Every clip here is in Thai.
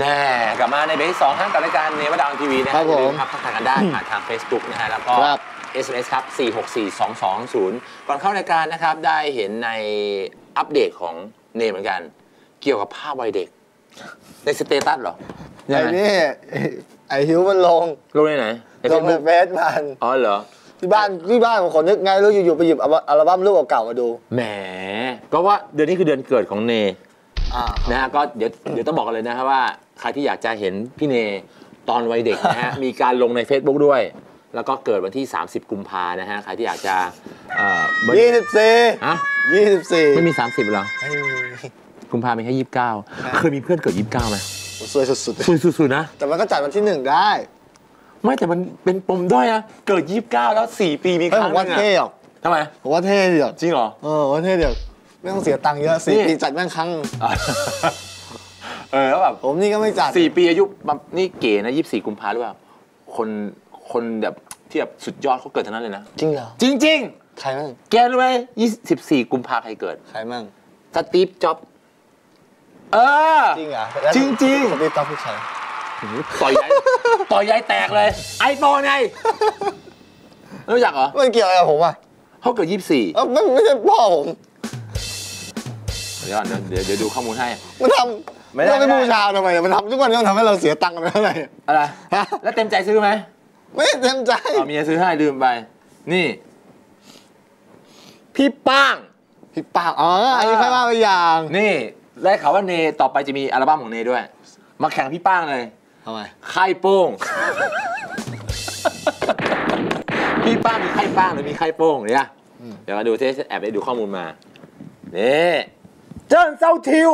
แน่กลับมาในเบรกที่สองทั้งกับรายการเนวดาวทีวีนะครัฮะบอย่าลืผมมครับทักทายกันได้ผ่านทาง Facebook นะฮะแล้วก็ครับ SMS ครับ 4642200ก่อนเข้ารายการนะครับ ได้เห็นในอัปเดตของเนเหมือนกัน เกี่ยวกับภาพวัยเด็ก ในสเตตัสเหรอไอ้นี่ไอ้หิวมันลง ลงในไหนในลเฟงซในบุ๊กเฟซมันอ๋อเหรอที่บ้านที่บ้านผมขอนึกไงรู้อยู่ๆไปหยิบอัลบั้มอัลบั้มรูปเก่าๆมาดูแหมก็ว่าเดือนนี้คือเดือนเกิดของเนอ่า นะฮะก็เดี๋ยวเดี๋ยวต้องบอกกันเลยนะครับว่า ใครที่อยากจะเห็นพี่เนตอนวัยเด็กนะฮะ มีการลงใน Facebook ด้วย แล้วก็เกิดวันที่ 30 กุมภานะฮะ ใครที่อยากจะเอ่อเบิร์ยี่สิบสี่ฮะยี่สิบสี่ไม่มี 30เหรอไม่มีกุมภามีแค่ 29 เคยมีเพื่อนเกิด 29ไหมสวยสุดสุดสุดๆนะ ๆ แต่มันก็จัดวันที่หนึ่งได้ไม่แต่มันเป็นปมด้อยนะ เกิด 29 แล้ว 4 ปีมีคเฮ้ยรั้ผงมว่านึงเท่อะหรอกทำไมผมว่าเท่ดีหรอกจริงเหรอเออผมว่าเท่ดีหรอก ไม่ต้องเสียตังค์เยอะสี่นี่ปีจัดแม่งครั้งเออแล้วแบบผมนี่ก็ไม่จัดสี่ปีอายุแบบนี่เก๋นะยี่สี่กุมภาหรือเปล่าคนคนแบบที่แบบสุดยอดเขาเกิดทั้งนั้นเลยนะ จริงเหรอ จริงใครมั่งๆแกรู้ไหมยี่สิบสี่กุมภาใครเกิด ใครมั่งสตีฟจ็อบส์เออ จริงเหรอจริงๆสตีฟจ็อบส์ผู้ชายต่อยยายต่อยยายแตกเลยไอโฟนไงไม่รู้จักเหรอมันเกี่ยวอะไรกับผมอะเขาเกิดยี่สี่เอ้าไม่ไม่ใช่พ่อผม เดี๋ยวก่อนเดี๋ยวเดี๋ยวดูข้อมูลให้ มันทไม่ำได้เราไปไม่ได้ บูชาทำไมอะมันทำทุกวันนี้มันทำให้เราเสียตังค์กันไปเท่าไหร่อะไรฮะแล้วเต็มใจซื้อไหมไม่เต็มใจ อ๋อเมียซื้อให้ลืมไป นี่ พี่ป้าง พี่ปากอ๋ออันนี้ค่อยว่าไปอย่างนี่ได้ข่าวว่าเนต่อไปจะมีอัลบั้มของเนด้วย มาแข่งพี่ป้างเลยทำไมไข่โป้ง พี่ป้างมีไข่ป้างหรือมีไข่โป้งเนี่ยเดี๋ยวมาดูที่แอบได้ดูข้อมูลมานี่ เจิ้นเซาทิว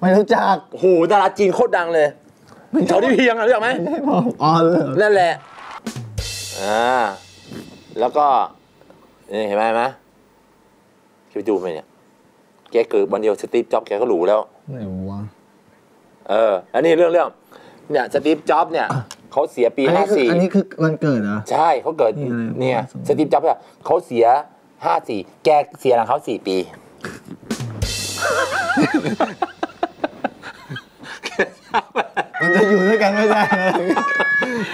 ไม่รู้จักโอ้โหดาราจีนโคตรดังเลยแถวที่เพียงอะรู้จักไหมไม่พออ๋อเลยนั่นแหละอ่าแล้วก็นี่เห็นไหมเห็นไหมคิดไปดูไหมเนี่ยแกเกิดวันเดียวสตีฟจ็อบส์แกก็หรูแล้วไหนวะเอออันนี้เรื่องเรื่องเนี่ยสตีฟจ็อบส์เนี่ยเขาเสียปีอันห้านี้คือสี่อันนี้คือวันเกิดเหรอใช่เขาเกิดนี่อะไรเนี่ยว่าสมสตีฟจ็อบส์เนี่ยเขาเสียห้าสี่แกเสียหลังเขาสี่ปี มันจะอยู่ด้วยกันไม่ได้นะ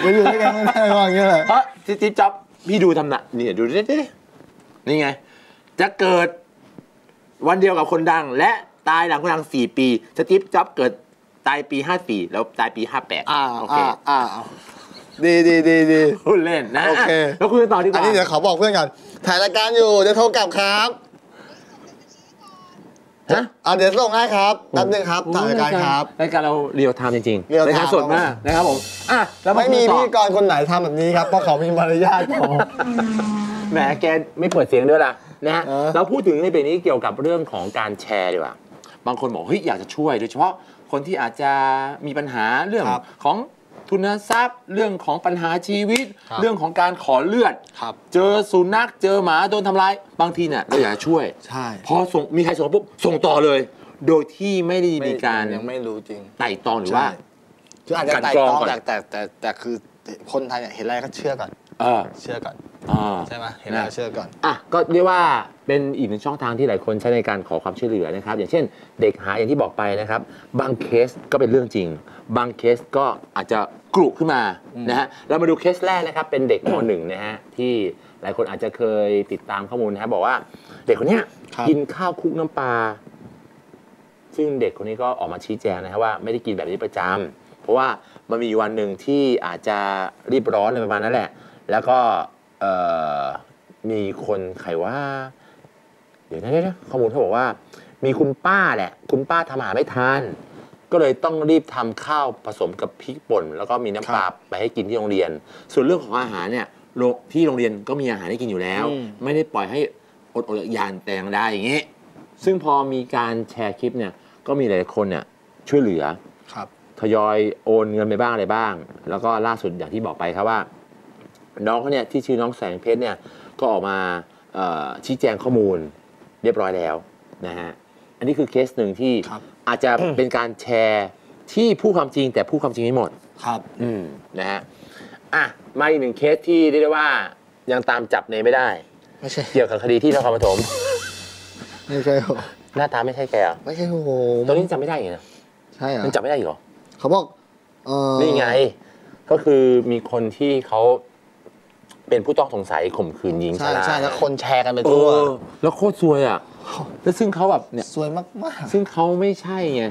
มันอยู่ด้วยกันไม่ได้ว่าอย่างเงี้ยแหละเพราะสตีฟจ็อบส์พี่ดูทำหนะนี่ดูดิดินี่ไง จะเกิดวันเดียวกับคนดัง และตายหลังคนดังสี่ปีสตีฟจ็อบส์เกิดตายปีห้าสี่แล้วตายปีห้าแปดอ่าโอเคอ่าอ่าดีดีดีดีพูดเล่นนะโอเคอะแล้วคุยกันต่อดีกอันว่านี้เดี๋ยวขอบอกเพื่อนก่อนถ่ายรายการอยู่เดี๋ยวโทรกลับครับ ฮะอ่าเดี๋ยวส่งให้ครับแป๊บนึงครับถ่ายรายการครับรายการเราเรียวไทม์จริง real รายการ time สดมากนะครับผมอะแล้วาไม่มีคุยพิต่อธีกรคนไหนทำแบบนี้ครับเพราะเขามีมารยาทของแหมแกไม่เปิดเสียงด้วยล่ะนะฮะเออเราพูดถึงในเบรกนี้เกี่ยวกับเรื่องของการแชร์ดีกว่าบางคนบอกเฮ้ยอยากจะช่วยโดยเฉพาะคนที่อาจจะมีปัญหาเรื่องครับของ ทุนทรัพย์ เรื่องของปัญหาชีวิตครับเรื่องของการขอเลือดครับเจอสุนัขเจอหมาโดนทำร้าย บางทีเนี่ยเราอยากจะช่วยใช่พอส่งมีใครส่งปุ๊บส่งต่อเลย โดยที่ไม่ได้มีการยังไม่รู้จริงไตตองหรือว่าใช่คืออาจจะกลั่นไต่กรองตองก่อนแต่แต่แต่แต่คือคนไทยเนี่ยเห็นอะไรก็เชื่อก่อนเออเชื่อก่อนอ่าใช่ไหมเห็นอะไรก็เชื่อก่อนอะก็เรียกว่าเป็นอีกหนึ่งช่องทางที่หลายคนใช้ในการขอความช่วยเหลือนะครับ อย่างเช่น เด็กหายอย่างที่บอกไปนะครับ บางเคสก็เป็นเรื่องจริง บางเคสก็อาจจะ กุขึ้นมานะฮะเรามาดูเคสแรกนะครับเป็นเด็กคนหนึ่งนะฮะที่หลายคนอาจจะเคยติดตามข้อมูลนะฮะบอกว่า เด็กคนเนี้ยครับกินข้าวคลุกน้ำปลาซึ่งเด็กคนนี้ก็ออกมาชี้แจงนะครับว่าไม่ได้กินแบบนี้ประจำเพราะว่ามันมีวันหนึ่งที่อาจจะรีบร้อนอะไรประมาณนั้นแหละ แล้วก็เอ่อมีคนใครว่า เดี๋ยวนะเดี๋ยวนะข้อมูลเขาบอกว่า มีคุณป้าแหละ คุณป้าทำอาหารไม่ทัน ก็เลยต้องรีบทำข้าวผสมกับพริกป่น แล้วก็มีน้ำปลาไปให้กินที่โรงเรียน ส่วนเรื่องของอาหารเนี่ยโรงที่โรงเรียนก็มีอาหารให้กินอยู่แล้วอืมไม่ได้ปล่อยให้อดอดอยากแต่อย่างใดอย่างงี้ซึ่งพอมีการแชร์คลิปเนี่ยก็มีหลายๆคนเนี่ยช่วยเหลือครับทยอยโอนเงินไปบ้างอะไรบ้าง แล้วก็ล่าสุดอย่างที่บอกไปครับว่า น้องเขาเนี่ยที่ชื่อน้องแสงเพชรเนี่ยก็ออกมาเอ่อชี้แจงข้อมูลเรียบร้อยแล้วนะฮะอันนี้คือเคสหนึ่งที่ครับ อาจจะเป็นการแชร์ที่พูดความจริงแต่พูดความจริงไม่หมด ครับ อืมนะฮะอะมาอีกหนึ่งเคสที่เรียกได้ว่ายังตามจับเนยไม่ได้ ไม่ใช่เกี่ยวกับคดีที่นครปฐม ไม่ใช่โหหน้าตาไม่ใช่แกเหรอไม่ใช่โหตอนนี้จำไม่ได้อีกนะใช่เหรอมันจับไม่ได้อีกเหรอเขาบอกเออนี่ไง ก็คือมีคนที่เขาเป็นผู้ต้องสงสัยข่มขืนหญิงใช่ชราใช่แล้วคนแชร์กันไปเอทั่วอแล้วโคตรซวยอะ แล้วซึ่งเขาแบบเนี่ย สวยมากซึ่งเขาไม่ใช่ไง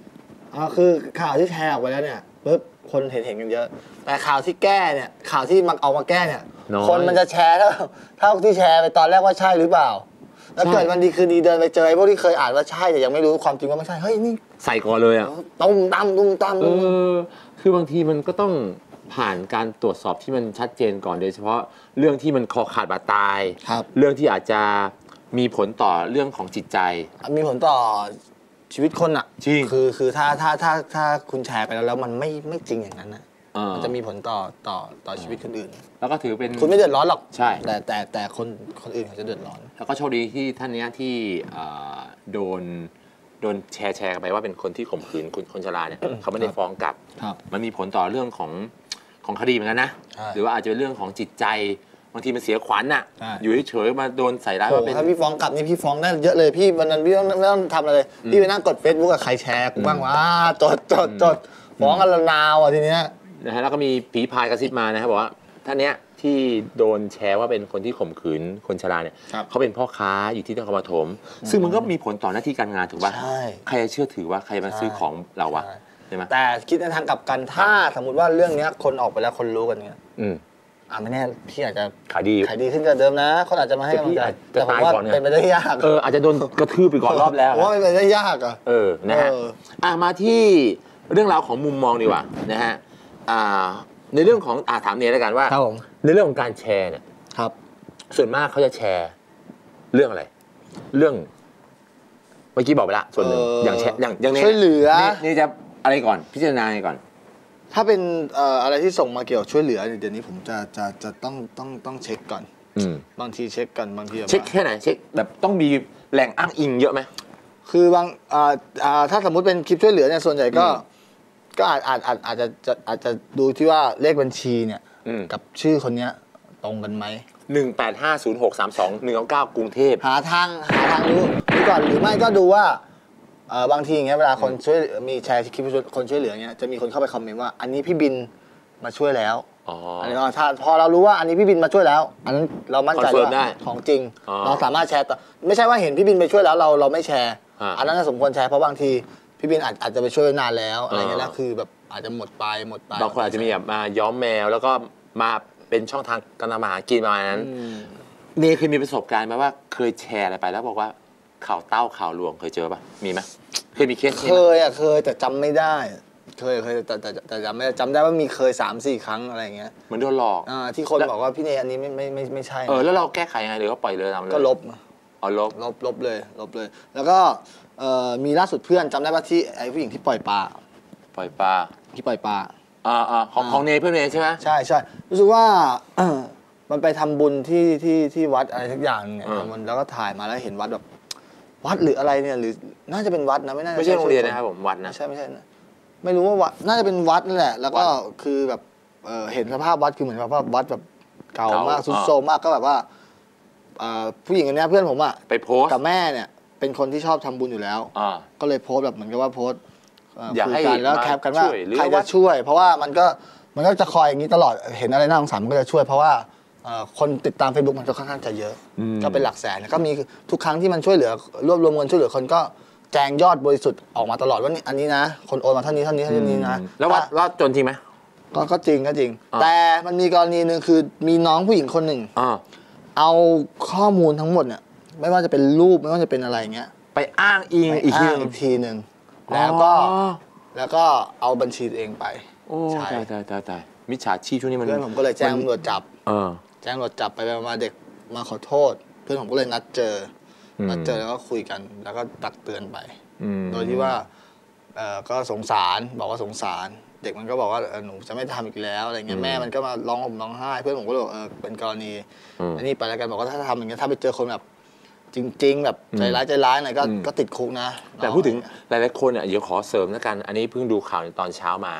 ๆอ่าคือข่าวที่แชร์ออกไปแล้วเนี่ยปุ๊บคนเห็นเห็นกันเยอะ แต่ข่าวที่แก้เนี่ย ข่าวที่มันเอามาแก้เนี่ยน้อยคนมันจะแชร์เท่าเท่าที่แชร์ไปตอนแรกว่าใช่หรือเปล่า แล้วใช่เกิดวันดีคืนดีเดินไปเจอไอ้พวกที่เคยอ่านว่าใช่แต่ยังไม่รู้ความจริงว่าไม่ใช่ เฮ้ยนี่ใส่ก่อนเลยอะตุ้มตั้มตุ้มตั้มเอตุ้มตั้มอคือบางทีมันก็ต้องผ่านการตรวจสอบที่มันชัดเจนก่อนโดยเฉพาะเรื่องที่มันคอขาดบาดตายครับเรื่องที่อาจจะ มีผลต่อเรื่องของจิตใจ มีผลต่อชีวิตคนอะจริง คือคือถ้าถ้าถ้าถ้าคุณแชร์ไปแล้วแล้วมันไม่ไม่จริงอย่างนั้นนะเออ มันจะมีผลต่อต่อต่อชีวิตคนอื่น แล้วก็ถือเป็น คุณไม่เดือดร้อนหรอกใช่ แต่แต่แต่คนคนอื่นเขาจะเดือดร้อน แล้วก็โชคดีที่ท่านเนี้ยที่เอ่อโดนโดนแชร์แชร์กันไปว่าเป็นคนที่ข่มขืนคนคนชราเนี่ย เขาไม่ได้ฟ้องกลับ ครับมันมีผลต่อเรื่องของของคดีเหมือนกันนะ ใช่ หรือว่าอาจจะเป็นเรื่องของจิตใจบางทีมันเสียขวัญน่ะ ใช่ อยู่เฉยๆมาโดนใส่ร้ายโอ้ว่าโหเป็น ถ้าพี่ฟ้องกลับนี่พี่ฟ้องได้เยอะเลยพี่วันนั้นพี่ต้องไม่ต้องทำอะไรเลยพี่ไปนั่งกดเฟซบุ๊กกับใครแชร์กูบ้างวะจดจดจดฟ้องกันละนาวอะทีเนี้ย นะฮะแล้วก็มีผีพายกระซิบมานะครับบอกว่าท่านเนี้ยที่โดนแชร์ว่าเป็นคนที่ข่มขืนคนชราเนี่ยครับ เขาเป็นพ่อค้าอยู่ที่นครปฐมซึ่งมันก็มีผลต่อหน้าที่การงานถูกป่ะใช่ใครจะเชื่อถือว่าใครมาซื้อของเราวะใช่ ใช่ไหมแต่คิดในทางกลับกันถ้าสมมติว่าเรื่องเนี้ยคนออกไปแล้วคนรู้กันเนี้ยอืม อ่าไม่แน่พี่อาจจะขายดีขายดีขึ้นกว่าเดิมนะคนอาจจะมาให้แต่พี่กำลังใจอาจจะแต่ผมตายว่าก่อนไงเป็นไปได้ยากเอออาจจะโดนกระทืบไปก่อนรอบแล้วผมว่าเป็นไปได้ยากอะเออนะฮะเอออะมาที่เรื่องราวของมุมมองดีกว่านะฮะอ่าในเรื่องของอาถามเนยแล้วกันว่าครับผมในเรื่องของการแชร์เนี่ยครับ ส่วนมากเขาจะแชร์เรื่องอะไร เรื่องเมื่อกี้บอกไปละส่วนหนึ่งเออออย่างแชร์อย่างอย่างนี้ช่วยเหลือนี่นี่จะอะไรก่อนพิจารณาอะไรก่อน ถ้าเป็นเอ่ออะไรที่ส่งมาเกี่ยวกับช่วยเหลือเนี่ยเดี๋ยวนี้ผมจะจะจะต้องต้องต้องเช็คก่อน อืมบางทีเช็คก่อนบางทีแบบเช็คว่าแค่ไหนเช็คแบบต้องมีแหล่งอ้างอิงเยอะไหม คือบางอ่าอ่าถ้าสมมุติเป็นคลิปช่วยเหลือเนี่ยส่วนใหญ่ก็ อืมก็อาจอาจอาจอาจจะจะอาจจะดูที่ว่าเลขบัญชีเนี่ยอืม กับชื่อคนเนี้ยตรงกันไหมหนึ่งแปดห้าศูนย์หกสามสองหนึ่งเก้ากรุงเทพ หาทางหาทางรู้ดูก่อนหรือไม่ก็ดูว่าเอ่อ บางทีอย่างเงี้ยเวลาคนช่วยมีแชร์คลิปคนช่วยเหลือเงี้ยจะมีคนเข้าไปคอมเมนต์ว่า อันนี้พี่บินมาช่วยแล้วอ๋ออันนี้ก็ถ้าพอเรารู้ว่าอันนี้พี่บินมาช่วยแล้ว อันนั้นเรามั่นใจ Confirm ว่าได้ของจริงอ๋อเราสามารถแชร์ต่อไม่ใช่ว่าเห็นพี่บินไปช่วยแล้วเราเราไม่แชร์อ่าอันนั้นนะสมควรแชร์เพราะบางทีพี่บินอาจอาจจะไปช่วยไว้นานแล้วอะไรเงี้ยอ่าแล้วคือแบบอาจจะหมดไปหมดไปบางคนอาจจะมีแบบมาย้อมแมวแล้วก็มาเป็นช่องทางการทำมาหากินประมาณนั้นอืมเนยเคยมีประสบการณ์ไหมว่าเคยแชร์อะไรไปแล้วบอกว่า ข่าวเต้าข่าวลวงเคยเจอปะมีไหมเคยมีเคสเคนี้ไหมยอะเคยแต่จำไม่ได้ เคยเคยแต่แต่แต่แต่จำไม่ได้จำได้ว่ามีเคยสามสี่ครั้งอะไรเงี้ยเหมือนโดนหลอก อ่าที่คนแล้ว บอกว่าพี่เนยอันนี้ไม่ไม่ไม่ไม่ใช่นะเออแล้วเราแก้ไขยังไงหรือว่าปล่อยเลยตามเลยก็ลบเอาลบ ลบลบเลยลบเลย แล้วก็เอ่อมีล่าสุดเพื่อนจำได้ป่ะที่ไอ้ผู้หญิงที่ปล่อยปลาปล่อยปลาที่ปล่อยปลา อ่าอ่าของอ่า ของเนยเพื่อนเนยใช่ไหม ใช่ใช่รู้สึกว่าเอ่อมันไปทำบุญที่ที่ที่วัดอะไรสักอย่างเนี่ยทำบุญแล้วก็ถ่ายมาแล้วเห็นวัดแบบ วัดหรืออะไรเนี่ยหรือน่าจะเป็นวัดนะไม่น่าจะไม่ใช่โรงเรียนนะครับผมวัดนะไม่ใช่ไม่ใช่นะไม่รู้ว่าวัดน่าจะเป็นวัดนั่นแหละ แล้วก็คือแบบเอ่อเห็นสภาพวัดคือเหมือนกับว่าวัดแบบเก่ามากเก่าสุดโทรมมากก็แบบว่าเอ่อผู้หญิงคนเนี้ยเพื่อนผมอะไปโพสต์กับแม่เนี่ย เป็นคนที่ชอบทำบุญอยู่แล้วอ่าก็เลยโพสต์แบบเหมือนกับว่าโพสต์เอยากให้คุกันแล้วมาแคปกันว่าช่วยหรือใครว่าจะช่วย เพราะว่ามันก็มันก็จะคอยอย่างนี้ตลอดเห็นอะไรน่าสงสารมันก็จะช่วยเพราะว่าเอ่อ คนติดตาม Facebook มันก็ค่อนข้างจะเยอะ ก็เป็นหลักแสนก็มีทุกครั้งที่มันช่วยเหลือ รวบรวมเงินช่วยเหลือคนก็แจงยอดบริสุทธิ์ออกมาตลอดว่านี่อันนี้นะ คนโอนมาเท่านี้เท่านี้เท่านี้นะ แล้ววัดวัดจนจริงไหมก็ก็จริงก็จริงอ่าแต่มันมีกรณีหนึ่งคือมีน้องผู้หญิงคนหนึ่งอ่าเอาข้อมูลทั้งหมดเนี่ยไม่ว่าจะเป็นรูปไม่ว่าจะเป็นอะไรเงี้ย ไปอ้างอิงไปอีกทีอ้างหนึ่อีงกทีหนึ่งแล้วก็อ๋อแล้วก็เอาบัญชีตัวเองไปโอ้ใช่ตายตายตายตายมิจฉาชีพช่วงนี้มันเพื่อนผมก็เลยแจ้งตำรวจจับ เออแจ้งตำรวจจับไปไปมาเด็กมาขอโทษ เพื่อนผมก็เลยนัดเจออมนัดเจอแล้วก็คุยกัน แล้วก็ตักเตือนไปอืมโดยที่ว่าเอ่อก็สงสารบอกว่าสงสาร เด็กมันก็บอกว่าเออหนูจะไม่ทำอีกแล้วอะไรเงี้ยแม่มันก็มาร้องห่มร้องไห้ เพื่อนผมก็เลยบอกเออเป็นกรณีอืมอันนี้ไปแล้วกันบอกว่าถ้าทำอย่างเงี้ยถ้าไปเจอคนแบบจริง ๆ แบบอืมใจร้ายใจร้ายหน่อยก็อืมก็ติดคุกนะ แต่พูดถึงหลายๆคนเนี่ยเดี๋ยวขอเสริมแล้วกัน อันนี้เพิ่งดูข่าวในตอนเช้ามา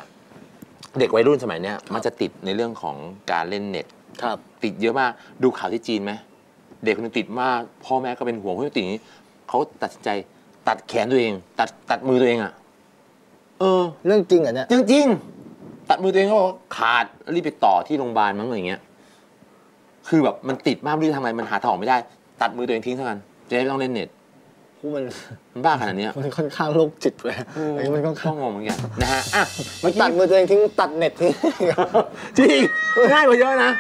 เด็กวัยรุ่นสมัยเนี้ยมันจะติดในเรื่องของการเล่นเน็ตครับ ติดเยอะมาก ดูข่าวที่จีนไหมเด็กคนนึงติดมาก พ่อแม่ก็เป็นห่วงเพราะว่าติดอย่างนี้เขาตัดสินใจตัดแขนตัวเอง ตัดตัดมือตัวเองอะ เออ เรื่องจริงเหรอเนี่ยจริงตัดมือตัวเองก็บอกว่าขาดรีบไปต่อที่โรงพยาบาลมั้งอะไรเงี้ย คือแบบมันติดมากไม่รู้จะทำไงมันหาทางออกไม่ได้ ตัดมือตัวเองทิ้งเท่านั้นจะได้ไม่ต้องเล่นเน็ตผู้มันมันบ้าขนาดเนี้ยมันค่อนข้างโรคจิตเลยอันนี้มันก็ก็งงเหมือนกันนะฮะอะเมื่อกี้ตัดมือตัวเองทิ้งตัดเน็ตทิ้งจริงง่ายกว่าเยอะนะ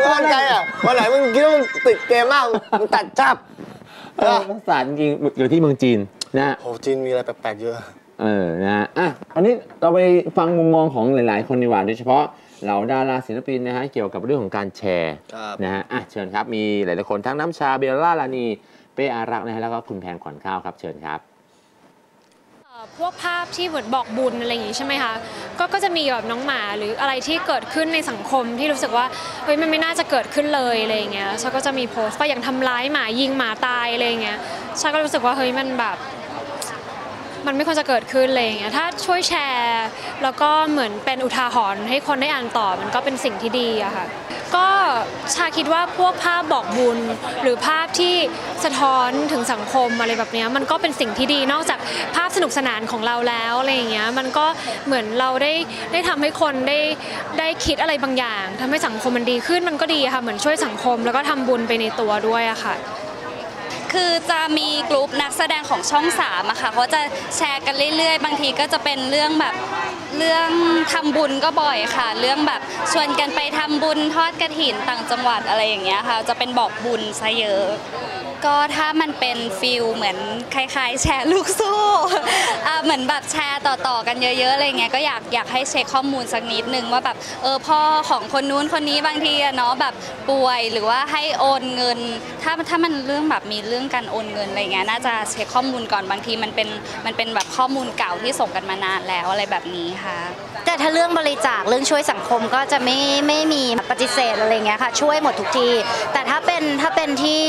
วันไงอะวันไหนมึงคิดว่ามึงติดเกมมากมึงตัดจับเออสงสารจริงๆอยู่ที่เมืองจีนนะฮะโอ้จีนมีอะไรแปลกๆเยอะ เออนะฮะอะอันนี้เราไปฟังมุมมองของหลาย ๆ คนดีกว่าโดยเฉพาะเหล่าดาราศิลปินนะฮะเกี่ยวกับเรื่องของการแชร์ครับ นะฮะอะเชิญครับมีหลาย ๆ คนทั้งน้ำชาเบลล่าลานีเป้อารักษ์นะฮะแล้วก็คุณแพงขวัญข้าวครับเชิญครับเอ่อ พวกภาพที่เหมือนบอกบุญอะไรอย่างนี้ใช่ไหมคะก็ก็จะมีแบบน้องหมาหรืออะไรที่เกิดขึ้นในสังคมที่รู้สึกว่าเฮ้ยมันไม่น่าจะเกิดขึ้นเลยอะไรอย่างเงี้ยชาก็จะมีโพสต์ว่าอย่างทำร้ายหมายิงหมาตายอะไรอย่างเงี้ยชาก็รู้สึกว่าเฮ้ยมันแบบ มันไม่ควรจะเกิดขึ้นอะไรอย่างเงี้ยถ้าช่วยแชร์ แล้วก็เหมือนเป็นอุทาหรณ์ให้คนได้อ่านต่อมันก็เป็นสิ่งที่ดีอะค่ะก็ชาคิดว่าพวกภาพบอกบุญ หรือภาพที่สะท้อนถึงสังคมอะไรแบบเนี้ยมันก็เป็นสิ่งที่ดีนอกจากภาพสนุกสนานของเราแล้วอะไรอย่างเงี้ยมันก็เหมือนเราได้ได้ทำให้คนได้ได้คิดอะไรบางอย่างทำให้สังคมมันดีขึ้นมันก็ดีค่ะเหมือนช่วยสังคม แล้วก็ทำบุญไปในตัวด้วยอะค่ะ คือจะมีกลุ่มนักแสดงของช่องสามอะค่ะเขาจะแชร์กันเรื่อยๆ บางทีก็จะเป็นเรื่องแบบเรื่องทำบุญก็บ่อยค่ะ เรื่องแบบชวนกันไปทำบุญทอดกระถินต่างจังหวัดอะไรอย่างเงี้ยค่ะ จะเป็นบอกบุญซะเยอะ ก็ถ้ามันเป็นฟิลเหมือนคล้ายๆ แชร์ลูกโซ่เหมือนแบบแชร์ต่อๆกันเยอะๆอะไรเงี้ยก็อยากอยากให้เช็คข้อมูลสักนิดนึงว่าแบบเออพ่อของคนนู้นคนนี้บางทีเนาะแบบป่วยหรือว่าให้โอนเงิน ถ้าถ้ามันเรื่องแบบมีเรื่องการโอนเงินอะไรเงี้ยน่าจะเช็คข้อมูลก่อนบางทีมันเป็นมันเป็นแบบข้อมูลเก่าที่ส่งกันมานานแล้วอะไรแบบนี้ค่ะ แต่ถ้าเรื่องบริจาคเรื่องช่วยสังคมก็จะไม่ไม่มีปฏิเสธอะไรเงี้ยค่ะ ช่วยหมดทุกที แต่ถ้าเป็นถ้าเป็นที่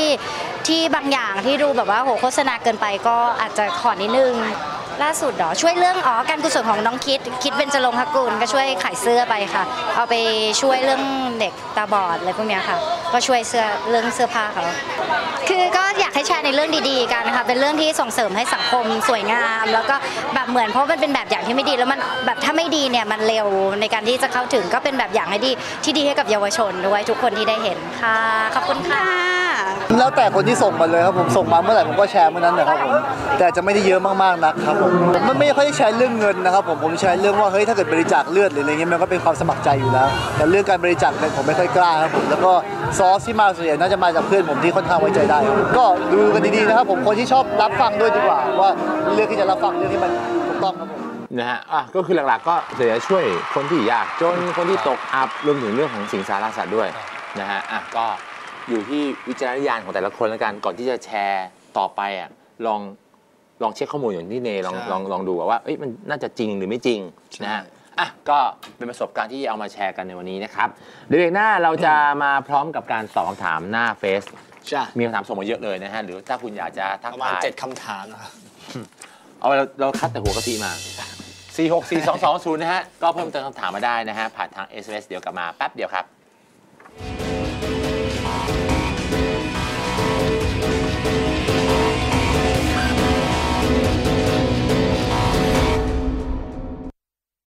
ที่บางอย่างที่ดูแบบว่าโหโฆษณาเกินไปก็อาจจะขอนิดนึง ล่าสุดเหรอช่วยเรื่องอ๋อการกุศลของน้องคิด คิดเป็นจรงคกุลก็ช่วยขายเสื้อไปค่ะ เอาไปช่วยเรื่องเด็กตาบอดอะไรพวกเนี้ยค่ะ ก็ช่วยเสื้อเรื่องเสื้อผ้าเขาคือก็อยากให้แชร์ในเรื่องดีๆกันนะคะเป็นเรื่องที่ส่งเสริมให้สังคมสวยงาม แล้วก็แบบเหมือนเพราะมันเป็นแบบอย่างที่ไม่ดีแล้วมันแบบถ้าไม่ดีเนี่ยมันเร็วในการที่จะเข้าถึงก็เป็นแบบอย่างให้ดีที่ดีให้กับเยาวชนด้วยทุกคนที่ได้เห็นค่ะขอบคุณค่ะ แล้วแต่คนที่ส่งมาเลยครับผมส่งมาเมื่อไหร่ผมก็แชร์เมื่อนั้นนะครับผมแต่จะไม่ได้เยอะมากๆนะครับผมมันไม่ค่อยได้แชร์เรื่องเงินนะครับผมผมแชร์เรื่องว่าเฮ้ยถ้าเกิดบริจาคเลือดหรืออะไรเงี้ยมันก็เป็นความสมัครใจอยู่แล้ว แต่เรื่องการบริจาคเงินผมไม่ค่อยกล้าครับผมแล้วก็ซอสที่มาส่วนใหญ่น่าจะมาจากเพื่อนผมที่ค่อนข้างไว้ใจได้ครับก็ดูกันดีๆนะครับผมคนที่ชอบรับฟังด้วยดีกว่า ว่าเรื่องที่จะรับฟังเรื่องที่มันถูกต้องครับผม นะฮะอะก็คือหลักๆก็เสียวจะช่วยคนที่ยากจนคนที่ตกอับรวมถึงเรื่องของสิงสารสัตว์ด้วยนะฮะอะก็ อยู่ที่วิจารณญาณของแต่ละคนแล้วกันก่อนที่จะแชร์ต่อไปอะลองลองเช็คข้อมูลอย่างที่เนลองใช่ลองลองดูว่าเอ้ยมันน่าจะจริงหรือไม่จริงนะฮะอะก็เป็นประสบการณ์ที่เอามาแชร์กันในวันนี้นะครับเดี๋ยวเบรกหน้าเราจะมาพร้อมกับการตอบคำถามหน้าเฟซใช่มีคำถามส่งมาเยอะเลยนะฮะหรือถ้าคุณอยากจะทักประมาณทาย เจ็ดคำถามนะครับ เอาเราเราคัดแต่หัวกะทิมา 4 6 4 2 2 0 นะฮะ ก็เพิ่มเติมคำถามมาได้นะฮะ ผ่านทาง SMS เดี๋ยวกลับมาแป๊บเดียวครับ